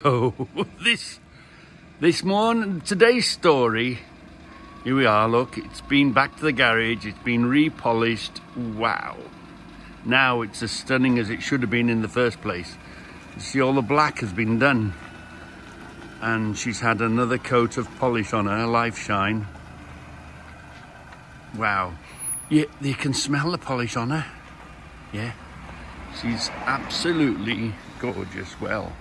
Oh, this this morning, today's story. Here we are. Look, it's been back to the garage. It's been repolished. Wow! Now it's as stunning as it should have been in the first place. You see, all the black has been done, and she's had another coat of polish on her, life shine. Wow! You, you can smell the polish on her. Yeah, she's absolutely gorgeous. Well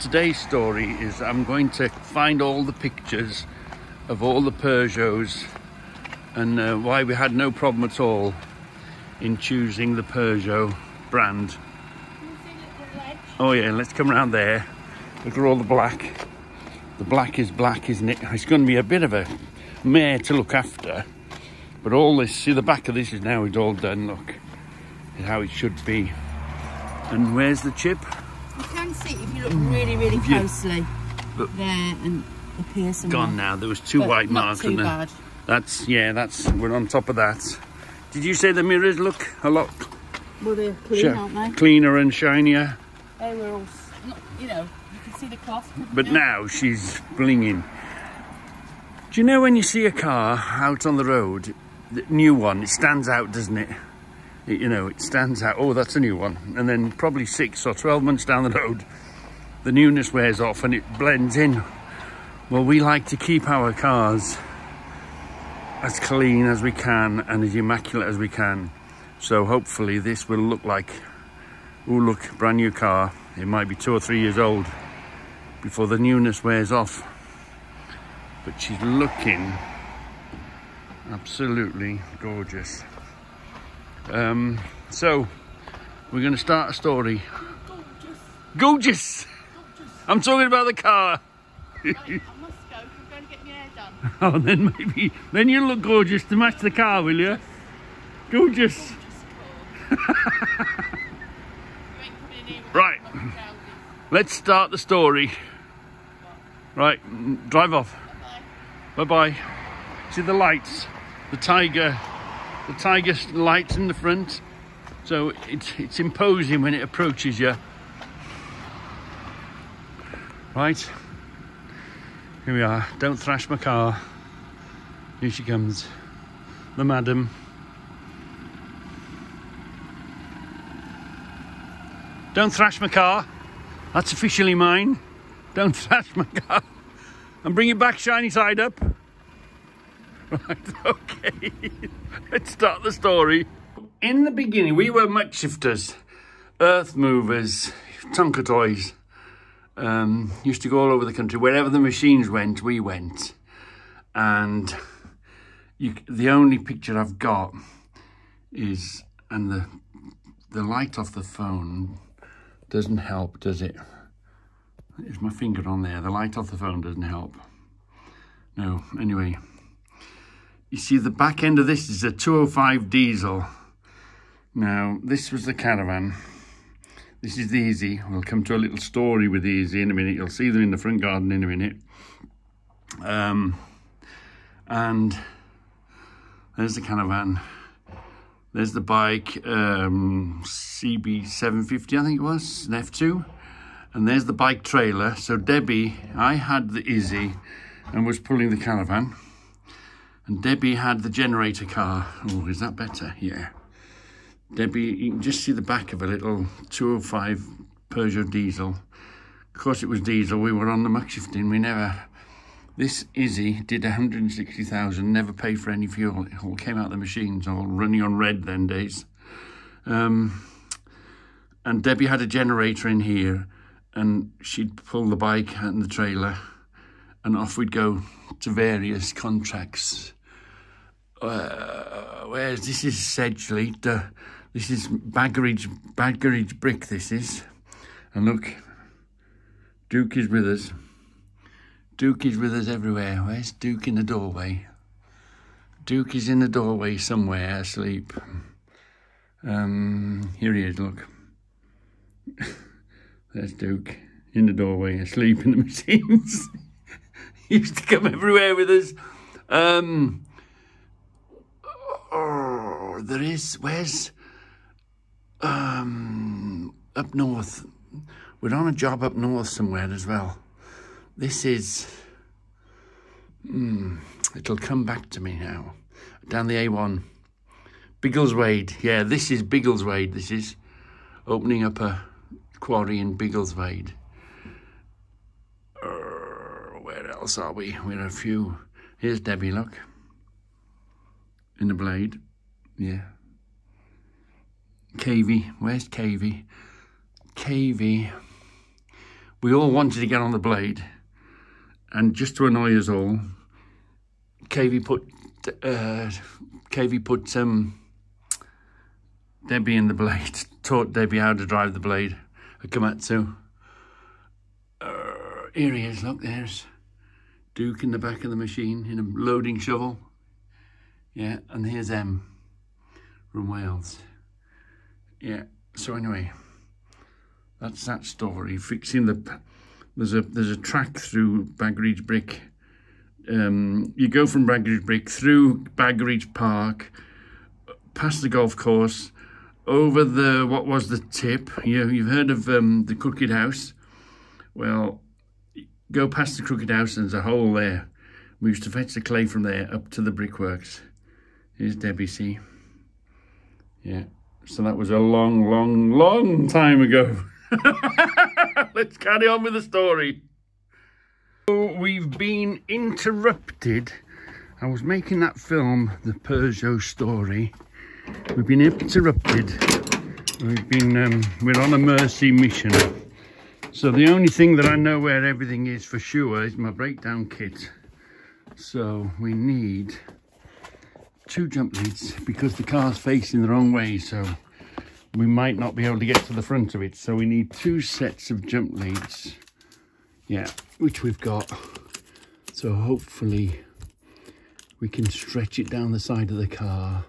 today's story is I'm going to find all the pictures of all the Peugeots and uh, why we had no problem at all in choosing the Peugeot brand. Oh yeah, let's come around there. Look at all the black. The black is black, isn't it? It's going to be a bit of a mare to look after. But all this, see the back of this is now it's all done, look. How it should be. And where's the chip? You can see if you look really, really closely look. there and up here somewhere. Gone now. There was two but white marks on there. That's yeah. That's we're on top of that. Did you say the mirrors look a lot? Well, they're clean, aren't they? Cleaner and shinier. They were all, not, you know, you can see the cloth. But now she's blinging. Do you know when you see a car out on the road, the new one, it stands out, doesn't it? It, you know, it stands out. Oh, that's a new one. And then probably six or 12 months down the road, the newness wears off and it blends in. Well, we like to keep our cars as clean as we can and as immaculate as we can. So hopefully this will look like, oh look, brand new car. It might be two or three years old before the newness wears off. But she's looking absolutely gorgeous. Um, so, we're going to start a story. Gorgeous. Gorgeous. I'm talking about the car. right, I must go. I'm going to get my hair done. oh, then maybe, then you'll look gorgeous to match the car, will you? Gorgeous. right. Let's start the story. Right, drive off. Bye-bye. See the lights? The tiger the Tiger's lights in the front so it's, it's imposing when it approaches you. Right. Here we are. Don't thrash my car. Here she comes. The madam. Don't thrash my car. That's officially mine. Don't thrash my car. And bring it back shiny side up Right, okay. Let's start the story. In the beginning, we were muck shifters, earth movers, Tonka toys. Um, used to go all over the country. Wherever the machines went, we went. And you, the only picture I've got is, and the, the light off the phone doesn't help, does it? Is my finger on there? The light off the phone doesn't help. No, anyway. You see the back end of this is a 205 diesel. Now, this was the caravan. This is the Izzy. We'll come to a little story with the Izzy in a minute. You'll see them in the front garden in a minute. Um, and there's the caravan. There's the bike, um, CB750, I think it was, an F2. And there's the bike trailer. So Debbie, I had the Izzy and was pulling the caravan. And Debbie had the generator car. Oh, is that better? Yeah. Debbie, you can just see the back of a little 205 Peugeot diesel. Of course it was diesel, we were on the muck shifting, we never... This Izzy did 160,000, never paid for any fuel. It all came out of the machines, all running on red then days. Um, and Debbie had a generator in here and she'd pull the bike and the trailer and off we'd go to various contracts uh, where's this is Sedgley. Uh, this is Baggeridge, Baggeridge Brick, this is. And look, Duke is with us. Duke is with us everywhere. Where's Duke in the doorway? Duke is in the doorway somewhere asleep. Um, here he is, look. There's Duke in the doorway asleep in the machines. he used to come everywhere with us. Um, oh, there is, where's, um, up north, we're on a job up north somewhere as well. This is, mm, it'll come back to me now. Down the A1. Biggleswade. Yeah, this is Biggleswade. This is opening up a quarry in Biggleswade. Uh, where else are we? We're a few. Here's Debbie, look. In the blade. Yeah. Cavey. Where's Cavey? Cavey. We all wanted to get on the blade. And just to annoy us all, Cavey put uh, Cavey put um, Debbie in the blade, taught Debbie how to drive the blade, a Komatsu. Uh, here he is, look, there's Duke in the back of the machine in a loading shovel. Yeah, and here's M from Wales. Yeah, so anyway, that's that story. Fixing the, there's a there's a track through Baggeridge Brick um, you go from Baggeridge Brick through Baggeridge Park, past the golf course, over the, what was the tip? You, you've heard of um, the Crooked House. Well, go past the Crooked House and there's a hole there. We used to fetch the clay from there up to the brickworks. Here's Debbie C. Yeah, so that was a long, long, long time ago. Let's carry on with the story. We've been interrupted. I was making that film, The Peugeot Story. We've been interrupted. We've been, um, we're on a mercy mission. So the only thing that I know where everything is for sure is my breakdown kit. So we need two jump leads because the car's facing the wrong way. So we might not be able to get to the front of it. So we need two sets of jump leads. Yeah, which we've got. So hopefully we can stretch it down the side of the car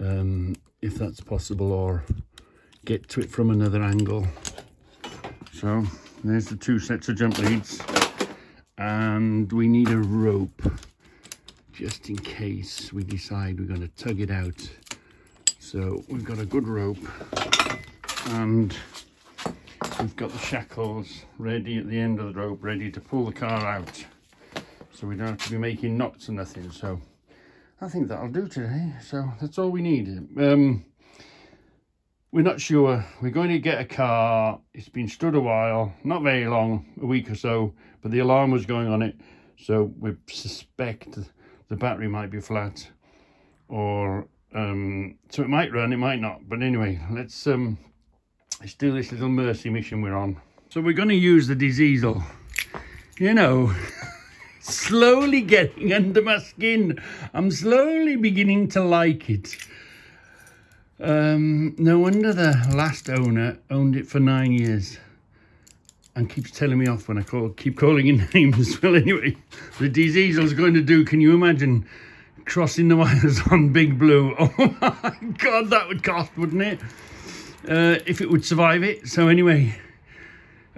um, if that's possible or get to it from another angle. So there's the two sets of jump leads and we need a rope just in case we decide we're going to tug it out. So we've got a good rope and we've got the shackles ready at the end of the rope ready to pull the car out. So we don't have to be making knots or nothing so I think that'll do today. So that's all we need. Um, we're not sure. We're going to get a car. It's been stood a while not very long a week or so but the alarm was going on it. So we suspect the battery might be flat or um, so it might run it might not but anyway let's um, let's do this little mercy mission we're on. So we're going to use the diesel. You know, slowly getting under my skin. I'm slowly beginning to like it. Um, no wonder the last owner owned it for nine years and keeps telling me off when I call, keep calling in names. Well, anyway, the diesel's going to do, can you imagine crossing the wires on Big Blue? Oh my God, that would cost, wouldn't it? uh, if it would survive it. So anyway,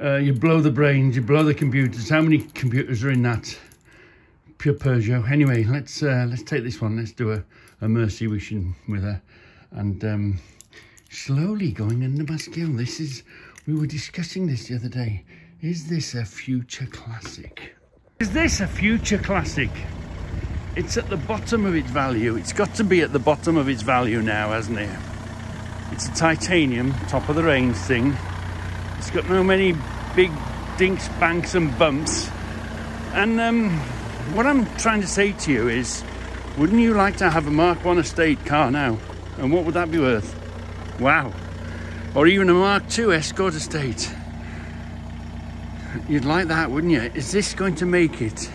uh, you blow the brains, you blow the computers. How many computers are in that? Pure Peugeot. Anyway, let's uh, let's take this one. Let's do a, a mercy wishing with her. And um, slowly going under my skill. This is, we were discussing this the other day. Is this a future classic? Is this a future classic? It's at the bottom of its value. It's got to be at the bottom of its value now, hasn't it? It's a titanium, top of the range thing. It's got no many big dinks, banks and bumps. And um, what I'm trying to say to you is, wouldn't you like to have a Mark 1 estate car now? And what would that be worth? Wow. Or even a Mark II Escort estate. You'd like that, wouldn't you? Is this going to make it?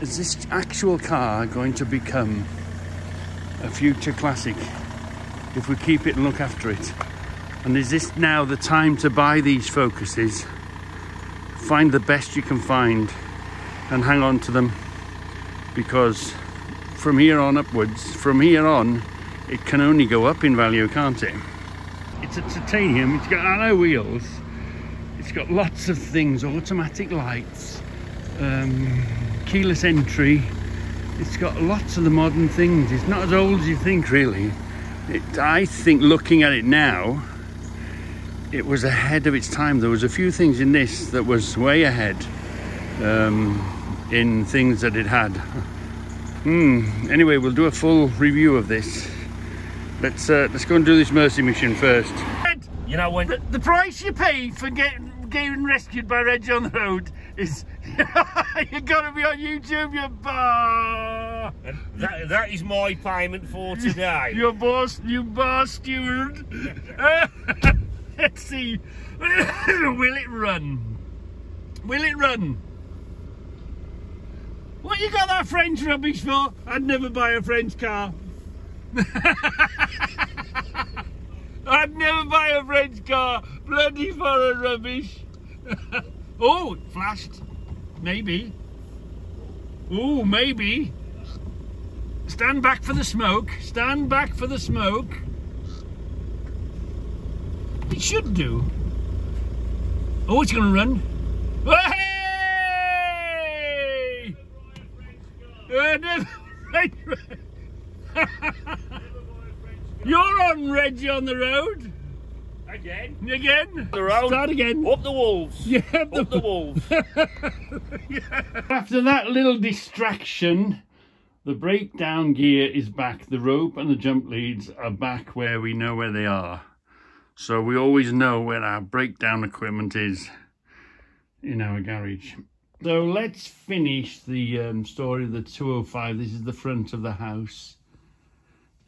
Is this actual car going to become a future classic? if we keep it and look after it. And is this now the time to buy these Focuses? Find the best you can find and hang on to them because from here on upwards, from here on, it can only go up in value, can't it? It's a titanium, it's got alloy wheels, it's got lots of things, automatic lights, um, keyless entry, it's got lots of the modern things. It's not as old as you think, really. It, I think looking at it now, it was ahead of its time. There was a few things in this that was way ahead um, in things that it had. Hmm. Anyway, we'll do a full review of this. Let's uh, let's go and do this mercy mission first. You know when The, the price you pay for getting getting rescued by Reg on the road is you gotta be on YouTube, you bar. that, that is my payment for today. Your boss, you bar steward. Let's see. Will it run? Will it run? What you got that French rubbish for? I'd never buy a French car. I'd never buy a French car. Bloody foreign rubbish. oh, it flashed. Maybe. Oh, maybe. Stand back for the smoke. Stand back for the smoke. It should do. Oh, it's going to run. Hey! Uh, never- You're on Reggie on the road. Again. Again. The road. Start again. Up the wolves. Yeah, Up the wolves. After that little distraction, the breakdown gear is back. The rope and the jump leads are back where we know where they are. So we always know where our breakdown equipment is in our garage. So let's finish the um, story of the 205. This is the front of the house.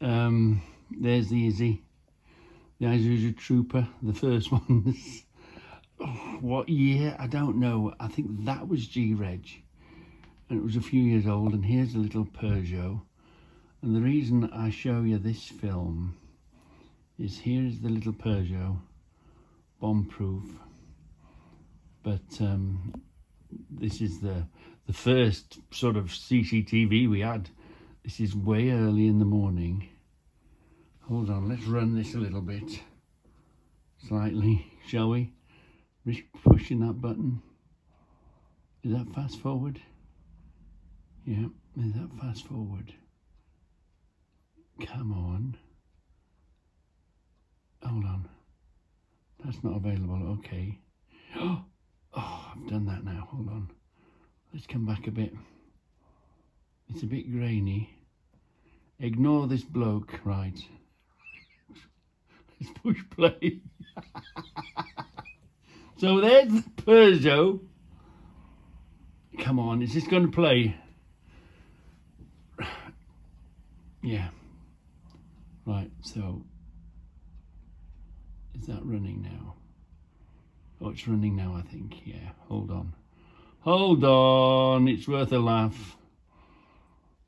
Um, there's the Izzy, the Isuzu Trooper, the first ones. what year? I don't know. I think that was G-Reg. And it was a few years old and here's a little Peugeot. And the reason I show you this film is here's the little Peugeot bomb proof but um, this is the the first sort of CCTV we had. This is way early in the morning hold on let's run this a little bit slightly shall we Risk pushing that button. Is that fast forward? Yeah, is that fast forward? Come on. Hold on. That's not available. Okay. Oh, I've done that now. Hold on. Let's come back a bit. It's a bit grainy. Ignore this bloke. Right. Push play. So there's the Peugeot. Come on, is this going to play? Yeah. Right, so is that running now? Oh, it's running now, I think. Yeah, hold on. Hold on, it's worth a laugh.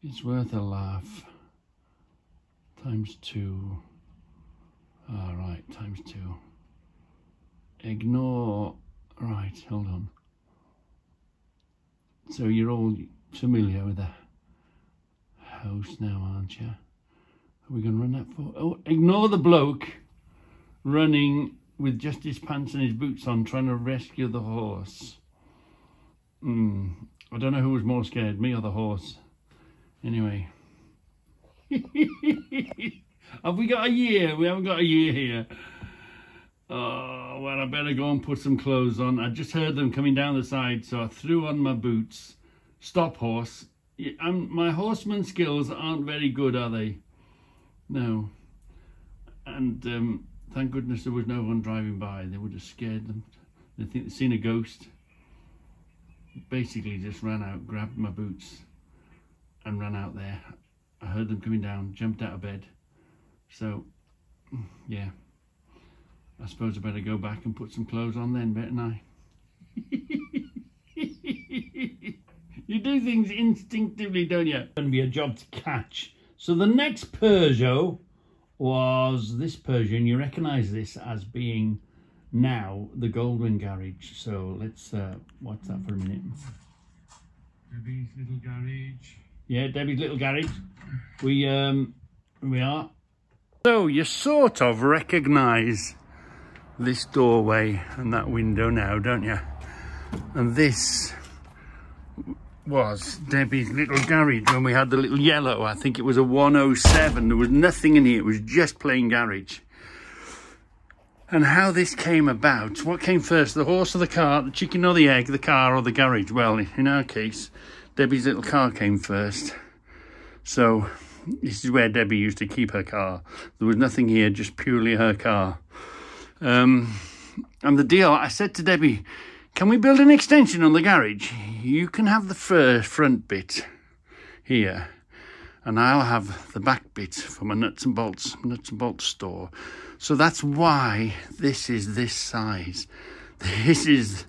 It's worth a laugh. Times two. All right, times two. Ignore right hold on. So you're all familiar with the house now aren't you? Are we going to run that for oh ignore the bloke running with just his pants and his boots on trying to rescue the horse. Hmm. I don't know who was more scared me or the horse. Anyway have we got a year we haven't got a year here Oh, well, I better go and put some clothes on. I just heard them coming down the side, so I threw on my boots. Stop, horse. I'm, my horseman skills aren't very good, are they? No. And um, thank goodness there was no one driving by. They would have scared them. They think they'd seen a ghost. Basically, just ran out, grabbed my boots, and ran out there. I heard them coming down, jumped out of bed. So, yeah. I suppose I better go back and put some clothes on then, better I? you do things instinctively, don't you? It's going to be a job to catch. So the next Peugeot was this Peugeot, and you recognise this as being now the Goldwyn garage. So let's uh, watch that for a minute. Debbie's little garage. Yeah, Debbie's little garage. We um, we are. So you sort of recognise this doorway and that window now, don't you? And this was Debbie's little garage when we had the little yellow. I think it was a 107. There was nothing in here. It was just plain garage. and how this came about. What came first, the horse or the car, the chicken or the egg, the car or the garage? Well, in our case, Debbie's little car came first. So this is where Debbie used to keep her car. There was nothing here, just purely her car. Um, and the deal, I said to Debbie, can we build an extension on the garage? You can have the first front bit here, and I'll have the back bit for my nuts and bolts, nuts and bolts store. So that's why this is this size. This is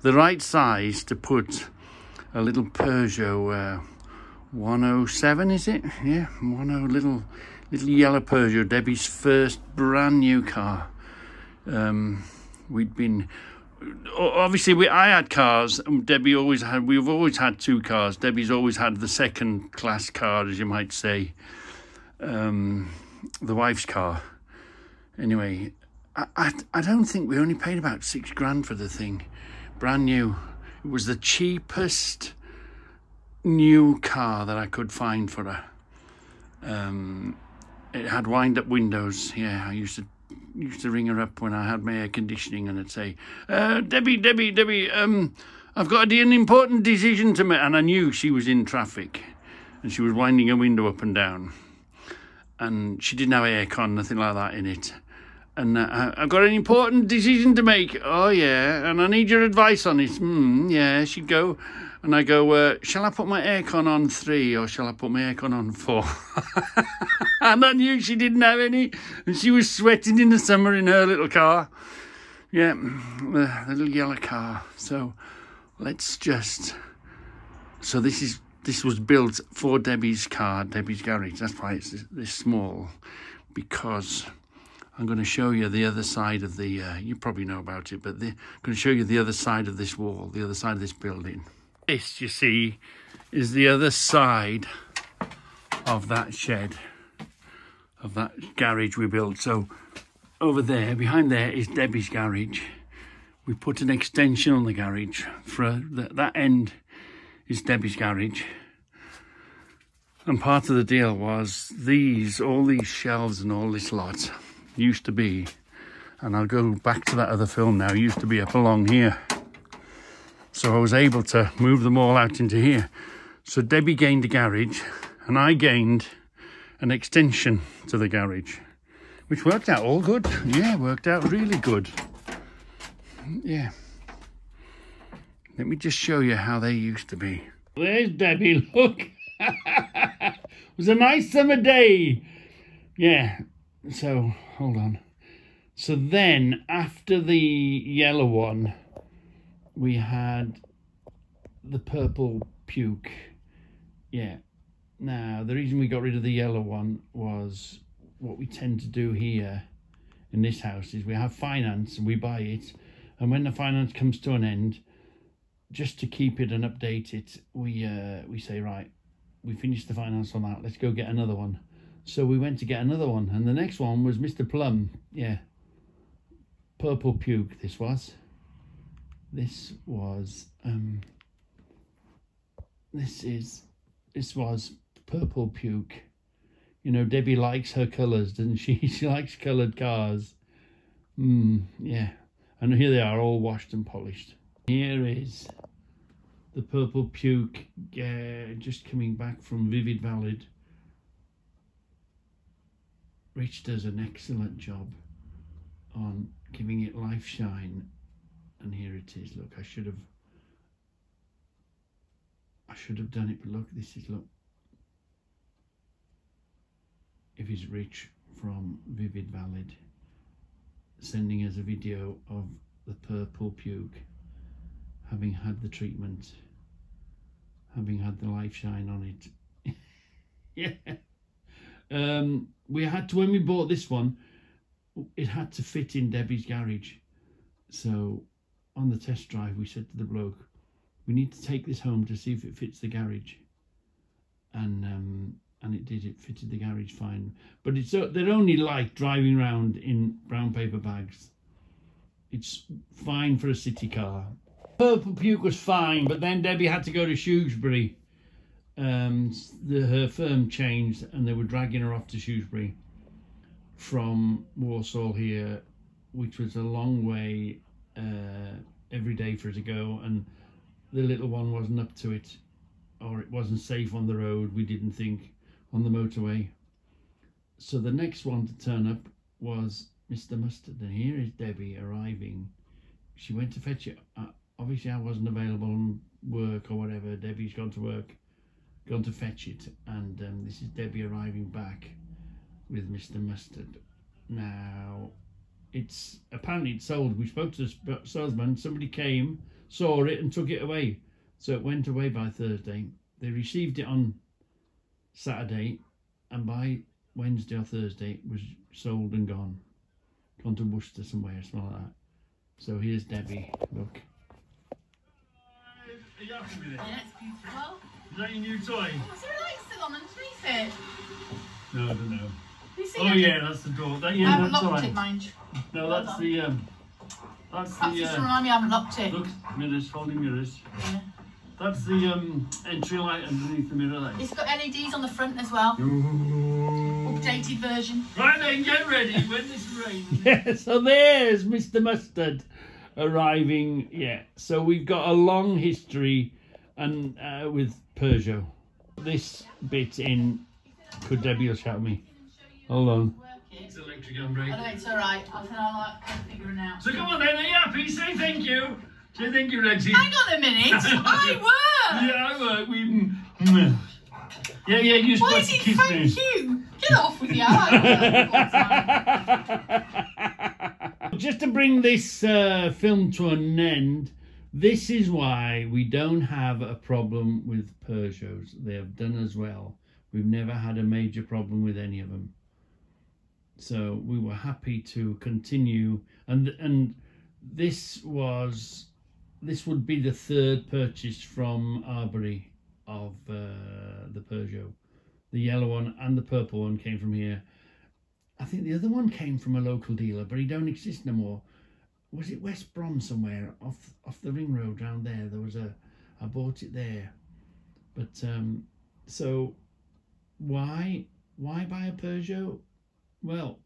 the right size to put a little Peugeot uh, 107, is it? Yeah, 10 little little yellow Peugeot, Debbie's first brand new car. Um, we'd been obviously we I had cars Debbie always had we've always had two cars. Debbie's always had the second class car as you might say. Um, the wife's car. Anyway I, I, I don't think we only paid about six grand for the thing. Brand new. It was the cheapest new car that I could find for her um, it had wind up windows yeah I used to used to ring her up when I had my air conditioning and I'd say, uh, Debbie, Debbie, Debbie, um, I've got an important decision to make. And I knew she was in traffic and she was winding her window up and down. And she didn't have aircon, nothing like that in it. And uh, I've got an important decision to make. Oh, yeah. And I need your advice on it. Hmm, yeah, she'd go. And I go, uh, shall I put my aircon on three or shall I put my aircon on four? and I knew she didn't have any. And she was sweating in the summer in her little car. Yeah, the, the little yellow car. So let's just. So this is this was built for Debbie's car, Debbie's garage. That's why it's this, this small, because I'm going to show you the other side of the. Uh, you probably know about it, but the, I'm going to show you the other side of this wall, the other side of this building. This, you see, is the other side of that shed, of that garage we built. So over there, behind there is Debbie's garage. We put an extension on the garage. For the, that end is Debbie's garage. And part of the deal was these, all these shelves and all this lot used to be, and I'll go back to that other film now, used to be up along here. So I was able to move them all out into here. So Debbie gained a garage and I gained an extension to the garage, which worked out all good. Yeah, worked out really good. Yeah. Let me just show you how they used to be. There's Debbie, look. it was a nice summer day. Yeah, so hold on. So then after the yellow one, we had the purple puke. Yeah. Now, the reason we got rid of the yellow one was what we tend to do here in this house is we have finance and we buy it. And when the finance comes to an end, just to keep it and update it, we uh, we say, right, we finished the finance on that. Let's go get another one. So we went to get another one. And the next one was Mr. Plum. Yeah. Purple puke, this was this was um this is this was purple puke. You know debbie likes her colors doesn't she? She likes colored cars. Mm, yeah. And here they are all washed and polished. Here is the purple puke uh, just coming back from vivid valid. Rich does an excellent job on giving it life shine and here it is. Look I should have I should have done it but look this is look. If he's rich from Vivid Valid sending us a video of the purple puke having had the treatment having had the life shine on it. Yeah. Um we had to when we bought this one it had to fit in Debbie's garage. So on the test drive, we said to the bloke, we need to take this home to see if it fits the garage. And um, and it did, it fitted the garage fine. But it's they're only like driving around in brown paper bags. It's fine for a city car. Purple Puke was fine, but then Debbie had to go to Shrewsbury. Um, the, her firm changed and they were dragging her off to Shrewsbury from Walsall here which was a long way uh, every day for her to go, and the little one wasn't up to it, or it wasn't safe on the road. We didn't think on the motorway. So the next one to turn up was Mr. Mustard, and here is Debbie arriving. She went to fetch it. Uh, obviously, I wasn't available on work or whatever. Debbie's gone to work, gone to fetch it, and um, this is Debbie arriving back with Mr. Mustard. Now, it's apparently it's sold. We spoke to the salesman. Somebody came, saw it, and took it away. So it went away by Thursday. They received it on Saturday, and by Wednesday or Thursday, it was sold and gone. Gone to Worcester somewhere, something like that. So here's Debbie. Look. Are you happy with it? Yeah, it's beautiful. Is that your new toy? Oh, is there a light still on underneath it? No, I don't know. You see Oh it? yeah, that's the door. That, I yeah, haven't that's locked alright. it, mind you. No, that's the um, that's Perhaps the just to uh, remind me I haven't locked it. look mirrors, folding mirrors. Yeah. That's the um entry light underneath the mirror light. It's got LEDs on the front as well. Updated version. Right then, get ready when this rains. yeah, so there's Mr. Mustard arriving. Yeah, so we've got a long history and uh, with Peugeot. This bit in, could Debbie will shout me? Hold on. It's electric handbrake. I know it's alright. I think I like kind of figuring out. So come on then, are you happy? Say thank you. Say thank you, Rexy. Hang on a minute. I were. Yeah, I work. We. mm, Yeah, yeah, you're Why supposed is to it kiss thank me. you? Get off with you. I Just to bring this uh, film to an end, this is why we don't have a problem with Peugeots. They have done as well. We've never had a major problem with any of them. So we were happy to continue, and and this was this would be the third purchase from Arbury of uh, the Peugeot. The yellow one and the purple one came from here. I think the other one came from a local dealer, but he don't exist no more. Was it West Brom somewhere off off the ring road round there? There was a I bought it there. But um so why why buy a Peugeot? Well,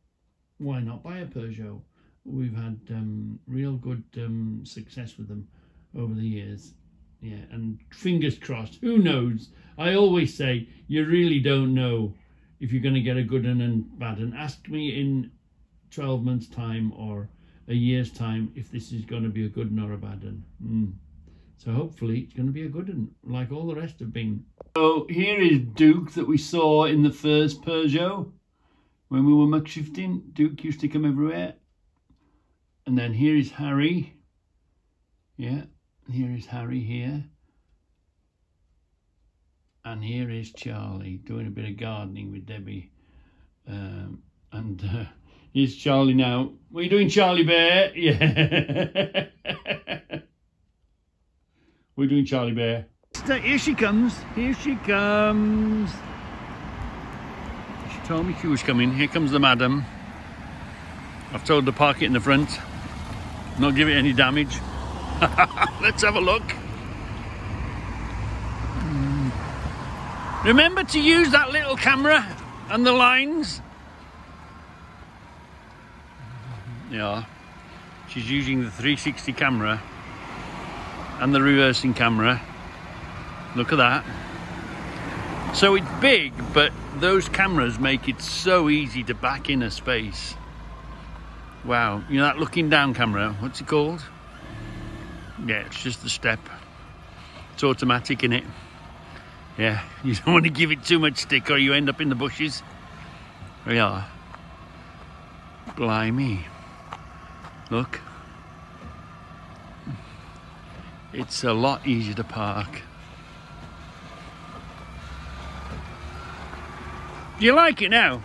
why not buy a Peugeot? We've had um, real good um, success with them over the years. Yeah, and fingers crossed. Who knows? I always say you really don't know if you're going to get a good one and bad one. Ask me in 12 months' time or a year's time if this is going to be a good one or a bad one. Mm. So hopefully it's going to be a good one, like all the rest have been. So here is Duke that we saw in the first Peugeot when we were muck shifting. Duke used to come everywhere. And then here is Harry. Yeah, here is Harry here. And here is Charlie doing a bit of gardening with Debbie. Um, and uh, here's Charlie now. What are you doing, Charlie Bear? Yeah. We're doing Charlie Bear. Here she comes. Here she comes. She was coming. Here comes the madam. I've told her to park it in the front. Not give it any damage. Let's have a look. Remember to use that little camera and the lines. Yeah, she's using the 360 camera and the reversing camera. Look at that. So it's big, but those cameras make it so easy to back in a space. Wow, you know that looking down camera, what's it called? Yeah, it's just a step. It's automatic in it. Yeah, you don't want to give it too much stick or you end up in the bushes. We are. Blimey. Look. It's a lot easier to park. Do you like it now?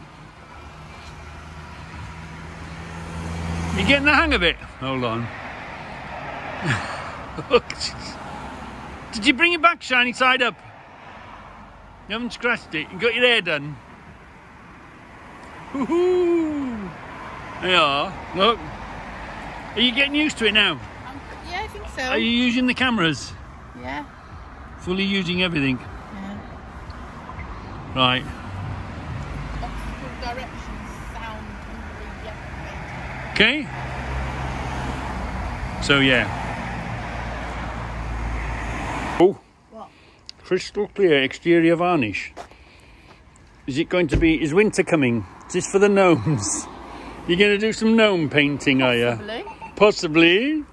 You getting the hang of it? Hold on. Look. Did you bring it back shiny side up? You haven't scratched it. You got your hair done. Woohoo! There you are. Look. Are you getting used to it now? Um, yeah, I think so. Are you using the cameras? Yeah. Fully using everything? Yeah. Right. Okay. So yeah. Oh, What? crystal clear exterior varnish. Is it going to be, is winter coming? Is this for the gnomes? You're going to do some gnome painting, are you? Possibly.